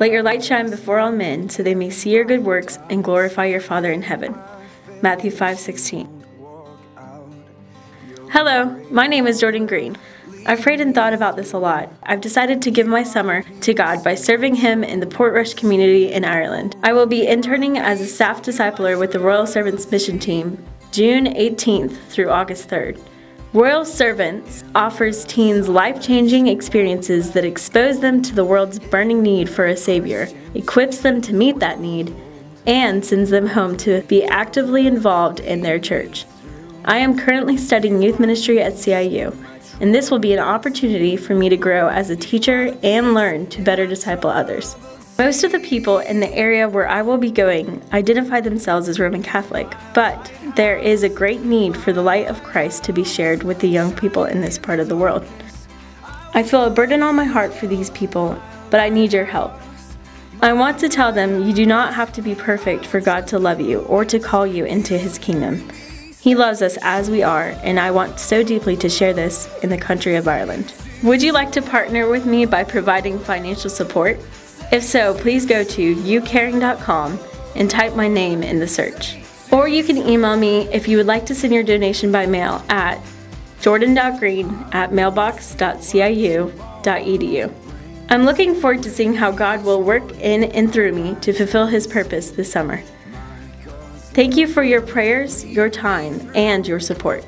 Let your light shine before all men, so they may see your good works and glorify your Father in heaven. Matthew 5:16. Hello, my name is Jordan Greene. I've prayed and thought about this a lot. I've decided to give my summer to God by serving Him in the Portrush community in Ireland. I will be interning as a staff discipler with the Royal Servants Mission Team June 18th through August 3rd. Royal Servants offers teens life changing experiences that expose them to the world's burning need for a Savior, equips them to meet that need, and sends them home to be actively involved in their church. I am currently studying youth ministry at CIU, and this will be an opportunity for me to grow as a teacher and learn to better disciple others. Most of the people in the area where I will be going identify themselves as Roman Catholic, but there is a great need for the light of Christ to be shared with the young people in this part of the world. I feel a burden on my heart for these people, but I need your help. I want to tell them you do not have to be perfect for God to love you or to call you into His kingdom. He loves us as we are, and I want so deeply to share this in the country of Ireland. Would you like to partner with me by providing financial support? If so, please go to youcaring.com and type my name in the search. Or you can email me if you would like to send your donation by mail at jordan.greene at mailbox.ciu.edu. I'm looking forward to seeing how God will work in and through me to fulfill His purpose this summer. Thank you for your prayers, your time, and your support.